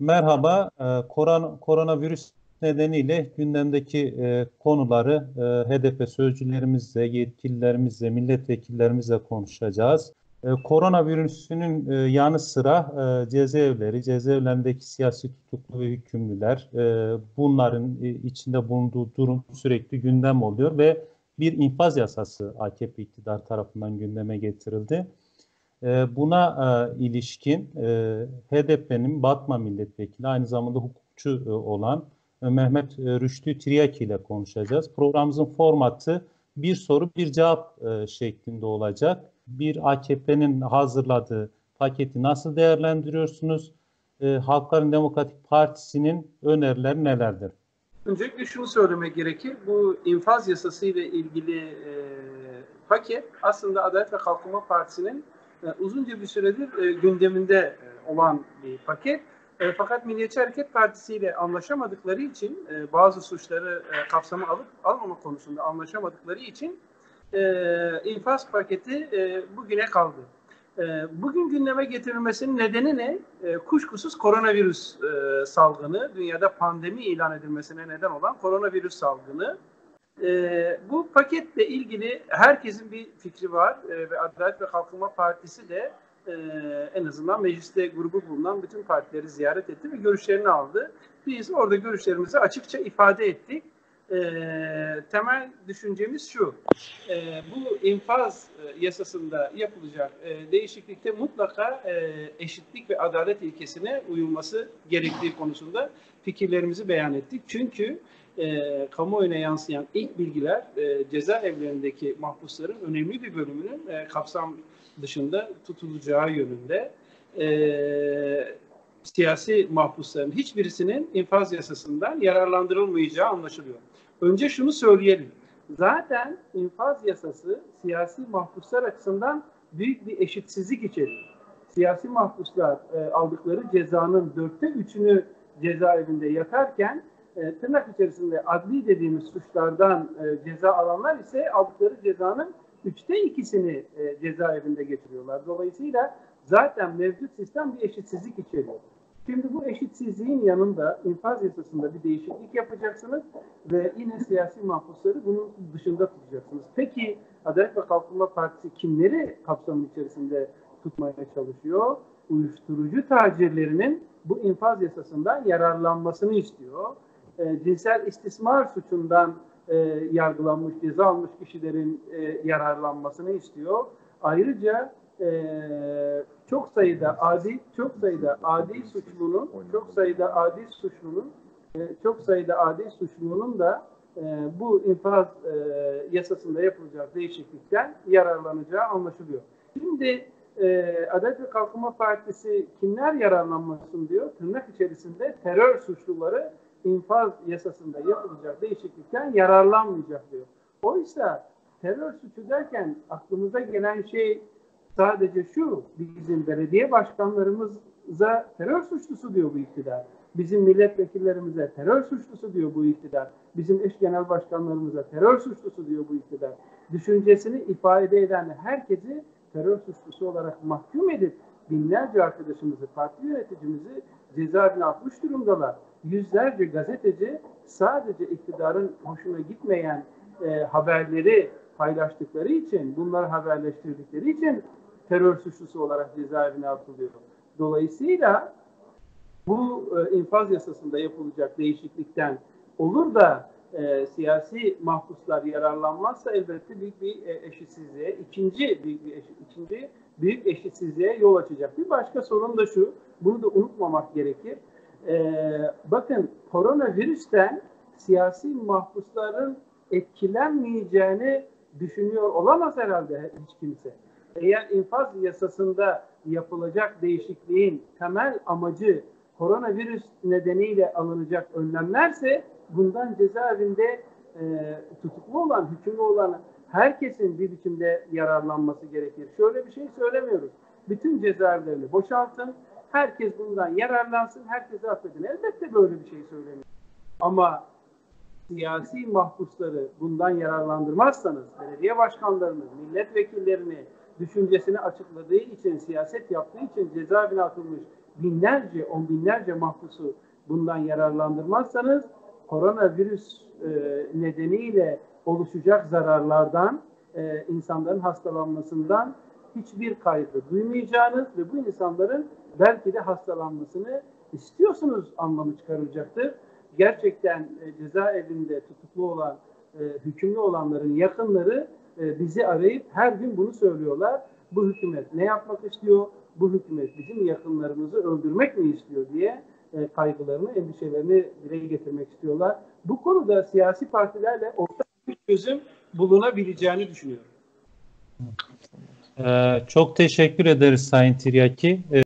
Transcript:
Merhaba, e, koron, koronavirüs nedeniyle gündemdeki e, konuları e, HDP sözcülerimizle, yetkililerimizle, milletvekillerimizle konuşacağız. E, koronavirüsünün e, yanı sıra e, cezaevleri, cezaevlerindeki siyasi tutuklu ve hükümlüler, e, bunların e, içinde bulunduğu durum sürekli gündem oluyor ve bir infaz yasası AKP iktidar tarafından gündeme getirildi. E, buna e, ilişkin e, HDP'nin Batma milletvekili aynı zamanda hukukçu e, olan Mehmet Rüştü Tiryaki ile konuşacağız. Programımızın formatı bir soru bir cevap şeklinde olacak. Bir AKP'nin hazırladığı paketi nasıl değerlendiriyorsunuz? Halkların Demokratik Partisi'nin önerileri nelerdir? Öncelikle şunu söylemek gerekir. Bu infaz yasası ile ilgili e, paket aslında Adalet ve Kalkınma Partisi'nin uzunca bir süredir e, gündeminde e, olan bir paket. E, fakat Milliyetçi Hareket Partisi ile anlaşamadıkları için e, bazı suçları e, kapsama alıp almama konusunda anlaşamadıkları için e, infaz paketi e, bugüne kaldı. E, bugün gündeme getirilmesinin nedeni ne? E, kuşkusuz koronavirüs e, salgını, dünyada pandemi ilan edilmesine neden olan koronavirüs salgını. E, bu paketle ilgili herkesin bir fikri var e, ve Adalet ve Kalkınma Partisi de e, en azından mecliste grubu bulunan bütün partileri ziyaret etti ve görüşlerini aldı. Biz orada görüşlerimizi açıkça ifade ettik. E, temel düşüncemiz şu, e, bu infaz e, yasasında yapılacak e, değişiklikte mutlaka e, eşitlik ve adalet ilkesine uyulması gerektiği konusunda fikirlerimizi beyan ettik. Çünkü e, kamuoyuna yansıyan ilk bilgiler e, cezaevlerindeki mahpusların önemli bir bölümünün e, kapsam dışında tutulacağı yönünde. E, siyasi mahpusların hiçbirisinin infaz yasasından yararlandırılmayacağı anlaşılıyor. Önce şunu söyleyelim. Zaten infaz yasası siyasi mahpuslar açısından büyük bir eşitsizlik içeriyor. Siyasi mahpuslar e, aldıkları cezanın dörtte üçünü cezaevinde yatarken e, tırnak içerisinde adli dediğimiz suçlardan e, ceza alanlar ise aldıkları cezanın üçte ikisini e, cezaevinde getiriyorlar. Dolayısıyla zaten mevcut sistem bir eşitsizlik içeriyor. Şimdi bu eşitsizliğin yanında infaz yasasında bir değişiklik yapacaksınız ve yine siyasi mahpusları bunun dışında tutacaksınız. Peki Adalet ve Kalkınma Partisi kimleri kapsamın içerisinde tutmaya çalışıyor? Uyuşturucu tacirlerinin bu infaz yasasından yararlanmasını istiyor. E, cinsel istismar suçundan e, yargılanmış, ceza almış kişilerin e, yararlanmasını istiyor. Ayrıca e, çok sayıda adi çok sayıda adi suçlunun çok sayıda adi suçlunun e, çok sayıda adi suçlunun da e, bu infaz e, yasasında yapılacak değişiklikten yararlanacağı anlaşılıyor. Şimdi e, Adalet ve Kalkınma Partisi kimler yararlanmasın diyor. Tırnak içerisinde terör suçluları infaz yasasında yapılacak değişiklikten yararlanmayacak diyor. Oysa terör suçu derken aklımıza gelen şey sadece şu, bizim belediye başkanlarımıza terör suçlusu diyor bu iktidar. Bizim milletvekillerimize terör suçlusu diyor bu iktidar. Bizim eş genel başkanlarımıza terör suçlusu diyor bu iktidar. Düşüncesini ifade eden herkesi terör suçlusu olarak mahkum edip binlerce arkadaşımızı, parti yöneticimizi cezaevine atmış durumdalar. Yüzlerce gazeteci sadece iktidarın hoşuna gitmeyen e, haberleri paylaştıkları için, bunları haberleştirdikleri için terör suçlusu olarak cezaevine atılıyor. Dolayısıyla bu e, infaz yasasında yapılacak değişiklikten olur da e, siyasi mahpuslar yararlanmazsa elbette büyük bir e, eşitsizliğe, ikinci büyük bir eşit, ikinci büyük eşitsizliğe yol açacak. Bir başka sorun da şu, bunu da unutmamak gerekir. E, bakın koronavirüsten siyasi mahpusların etkilenmeyeceğini düşünüyor olamaz herhalde hiç kimse eğer infaz yasasında yapılacak değişikliğin temel amacı koronavirüs nedeniyle alınacak önlemlerse bundan cezaevinde e, tutuklu olan, hükümlü olan herkesin bir biçimde yararlanması gerekir. Şöyle bir şey söylemiyoruz. Bütün cezaevlerini boşaltın, herkes bundan yararlansın, herkesi affedin. Elbette böyle bir şey söylemiyoruz. Ama siyasi mahpusları bundan yararlandırmazsanız, belediye başkanlarını, milletvekillerini, düşüncesini açıkladığı için, siyaset yaptığı için cezaevine atılmış binlerce, on binlerce mahpusu bundan yararlandırmazsanız koronavirüs e, nedeniyle oluşacak zararlardan, e, insanların hastalanmasından hiçbir kaygı duymayacağınız ve bu insanların belki de hastalanmasını istiyorsunuz anlamı çıkarılacaktır. Gerçekten e, cezaevinde tutuklu olan, e, hükümlü olanların yakınları e, bizi arayıp her gün bunu söylüyorlar. Bu hükümet ne yapmak istiyor? Bu hükümet bizim yakınlarımızı öldürmek mi istiyor diye e, kaygılarını, endişelerini dile getirmek istiyorlar. Bu konuda siyasi partilerle ortak bir çözüm bulunabileceğini düşünüyorum. Ee, çok teşekkür ederiz Sayın Tiryaki. Ee,